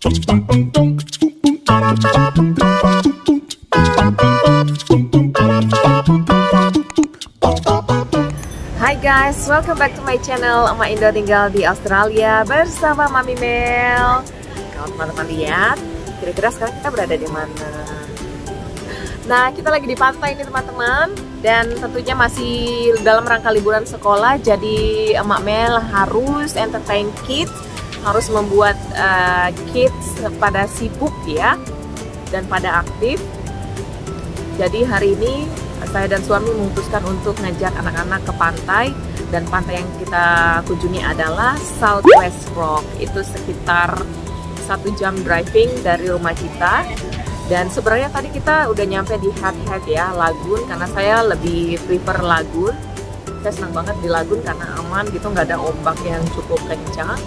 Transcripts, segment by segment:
Hai guys, welcome back to my channel. Emak Indo tinggal di Australia bersama Mami Mel. Kalau teman-teman lihat, kira-kira sekarang kita berada di mana? Nah, kita lagi di pantai nih teman-teman. Dan tentunya masih dalam rangka liburan sekolah Jadi Emak Mel harus entertain kids Harus membuat uh, kids pada sibuk ya Dan pada aktif. Jadi hari ini saya dan suami memutuskan untuk ngajak anak-anak ke pantai dan pantai yang kita kunjungi adalah Southwest Rock. Itu sekitar satu jam driving dari rumah kita. Dan sebenarnya tadi kita udah nyampe di Head Head ya Lagun karena saya lebih prefer Lagun. Saya senang banget di Lagun karena aman gitu nggak ada ombak yang cukup kencang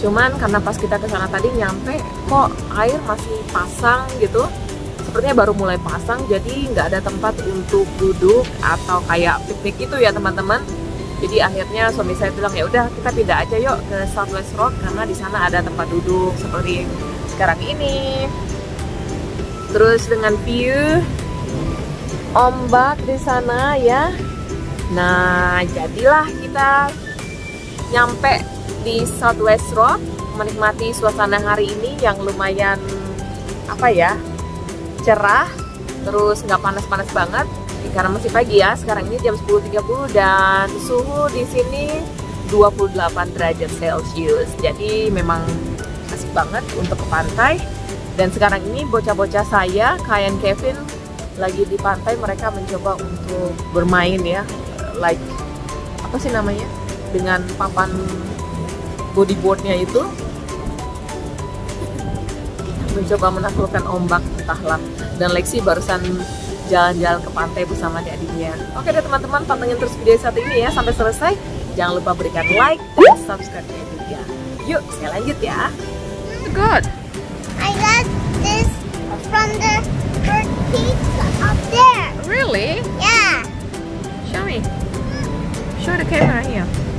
cuman karena pas kita ke sana tadi nyampe kok air masih pasang gitu. Sepertinya baru mulai pasang jadi nggak ada tempat untuk duduk atau kayak piknik itu ya teman-teman. Jadi akhirnya suami saya bilang ya udah kita pindah aja yuk ke Southwest Rock karena di sana ada tempat duduk seperti sekarang ini. Terus dengan view ombak di sana ya. Nah jadilah kita nyampe di Southwest Rock menikmati suasana hari ini yang lumayan apa ya cerah terus nggak panas-panas banget karena masih pagi ya sekarang ini jam 10.30 dan suhu di sini 28 derajat celcius. Jadi memang asik banget untuk ke pantai. Dan sekarang ini bocah-bocah saya Kayan Kevin lagi di pantai mereka mencoba untuk bermain ya like apa sih namanya dengan papan bodyboardnya itu mencoba menaklukkan ombak entahlah. Dan Lexi barusan jalan-jalan ke pantai bersama adik-adiknya oke deh teman-teman pantengin terus video satu ini ya. Sampai selesai jangan lupa berikan like dan subscribe ya juga yuk saya lanjut ya. Good I got this from the bird pizza up there. really? Yeah. show me. Show the camera here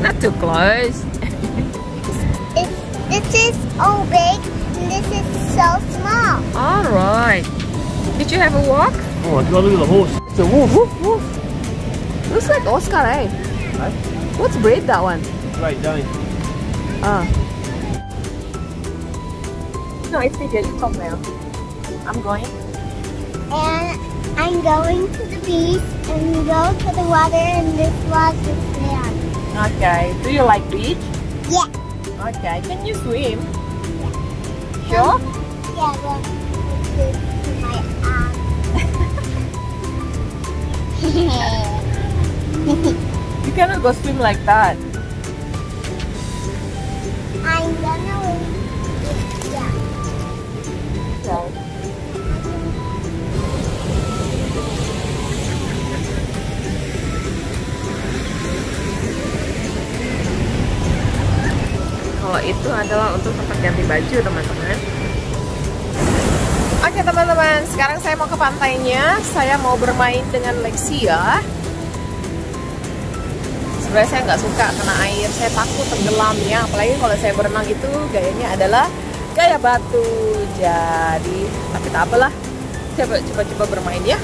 not too close This, this is so big and this is so small. all right did you have a walk Oh my god, look at the horse. It's a wolf. woof woof looks like Oscar eh Huh? what's breed that one Great Dane. Ah. No, it's bigger. You come now. I'm going. And I'm going to the beach and go to the water and this was the sand. Okay. Do you like beach? Yeah. Okay. Can you swim? Sure. Yeah, well, my arm. You cannot go swim like that. I'm gonna yeah. Okay. Itu adalah untuk tempat ganti baju teman-teman. Oke teman-teman, sekarang saya mau ke pantainya. Saya mau bermain dengan Lexi ya. Sebenarnya saya nggak suka kena air, saya takut tenggelam ya. Apalagi kalau saya berenang itu gayanya adalah gaya batu. Jadi, tapi tak apalah. Coba coba coba bermain ya.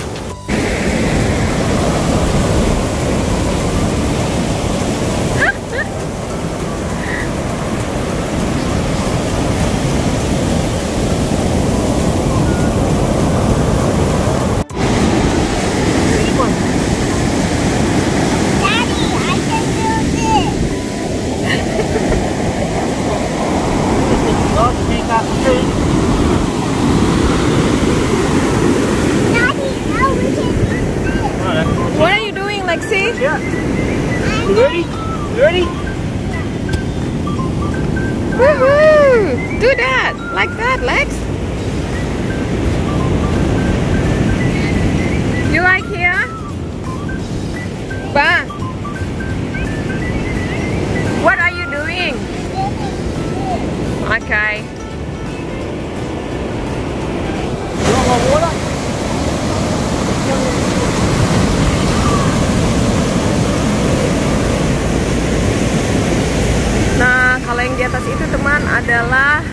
Itu teman adalah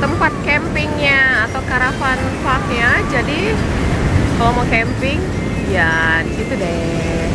tempat campingnya atau caravan parknya. Jadi kalau mau camping ya di situ deh.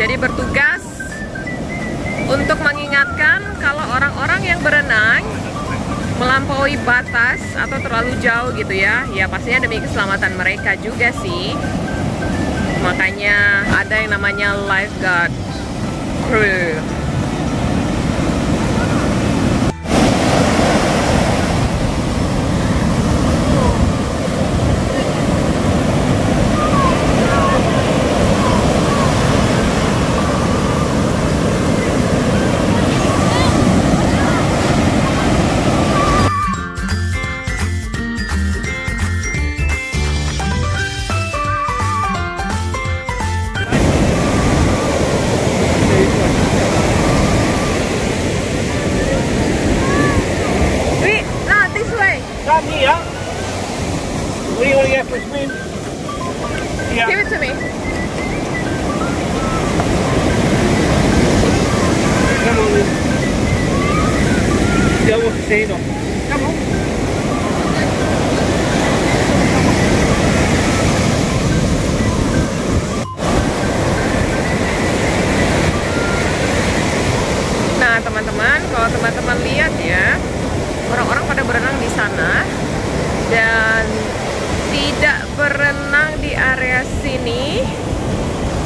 Jadi bertugas untuk mengingatkan kalau orang-orang yang berenang melampaui batas atau terlalu jauh gitu ya, ya pastinya demi keselamatan mereka juga sih. Makanya ada yang namanya lifeguard crew. Come here. Do you want to swim? Give Yeah. it to me. Stand on. Come on. Nah, teman-teman, kalau teman-teman lihat ya, orang-orang pada berenang di sana dan tidak berenang di area sini.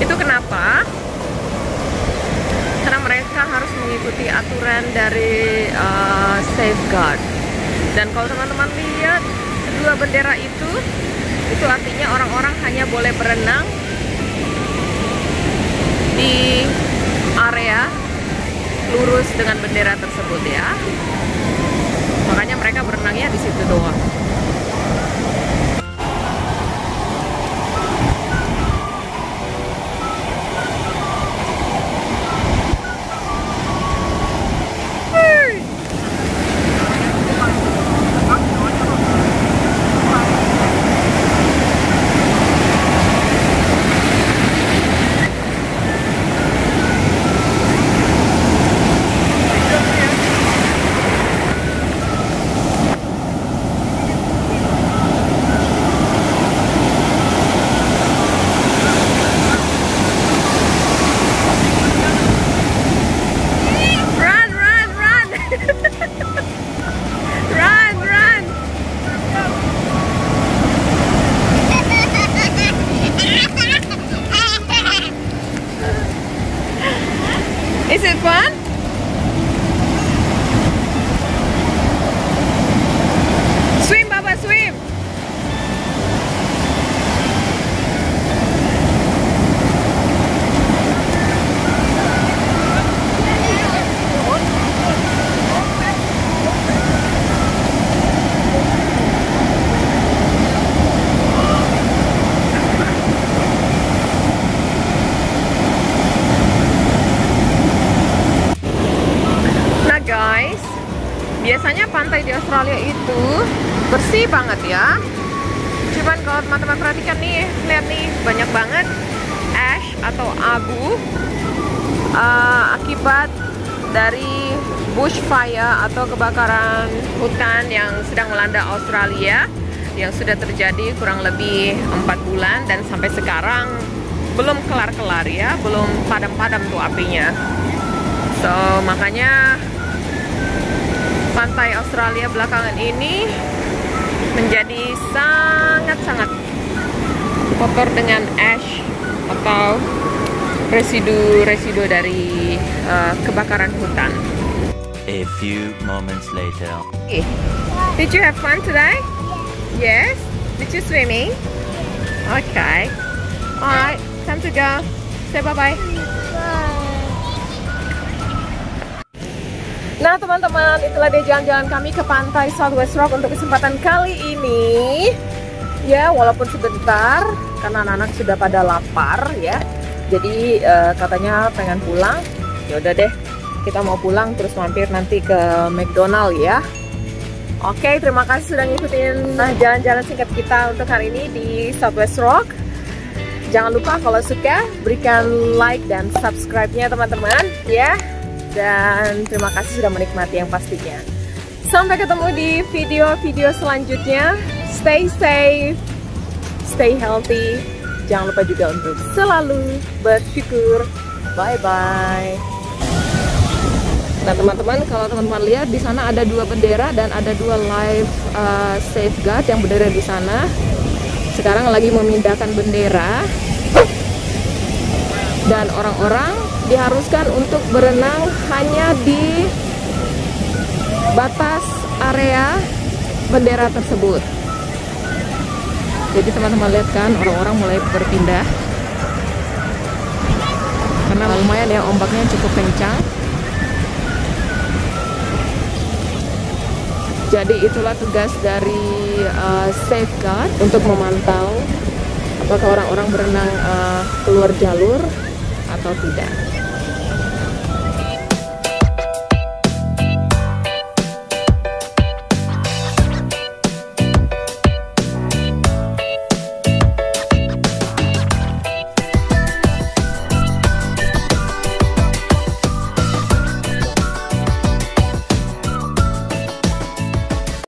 Itu kenapa? Karena mereka harus mengikuti aturan dari uh, safeguard. Dan kalau teman-teman lihat kedua bendera itu, itu artinya orang-orang hanya boleh berenang di area lurus dengan bendera tersebut ya. Makanya mereka berenangnya di situ doang. Run, run, run! run, run! Is it fun? Swim, Baba, swim! Nah guys, biasanya pantai di Australia itu bersih banget ya. Cuman kalau teman-teman perhatikan nih, lihat nih banyak banget atau abu uh, akibat dari bushfire atau kebakaran hutan yang sedang melanda Australia yang sudah terjadi kurang lebih empat bulan dan sampai sekarang belum kelar-kelar ya, belum padam-padam tuh apinya. So makanya pantai Australia belakangan ini menjadi sangat-sangat kotor dengan ash atau residu-residu dari uh, kebakaran hutan. A few moments later. Okay. Did you have fun today? Yes. Did you swimming? Okay. Alright, time to go. Say bye-bye. Nah teman-teman, itulah dia jalan-jalan kami ke pantai Southwest Rock untuk kesempatan kali ini. Ya, walaupun sebentar, karena anak-anak sudah pada lapar ya. Jadi uh, katanya pengen pulang. Ya udah deh, kita mau pulang terus mampir nanti ke McDonald ya. Oke, terima kasih sudah ngikutin nah, jalan-jalan singkat kita untuk hari ini di Southwest Rock. Jangan lupa kalau suka berikan like dan subscribe-nya teman-teman ya. Dan terima kasih sudah menikmati yang pastinya. Sampai ketemu di video-video selanjutnya. Stay safe, stay healthy. Jangan lupa juga untuk selalu bersyukur. Bye-bye. Nah teman-teman, kalau teman-teman lihat di sana ada dua bendera dan ada dua live uh, safeguard yang berdiri di sana. Sekarang lagi memindahkan bendera dan orang-orang diharuskan untuk berenang hanya di batas area bendera tersebut. Jadi teman-teman lihat kan orang-orang mulai berpindah karena lumayan ya ombaknya cukup kencang. Jadi itulah tugas dari uh, safeguard untuk memantau apakah orang-orang berenang uh, keluar jalur atau tidak.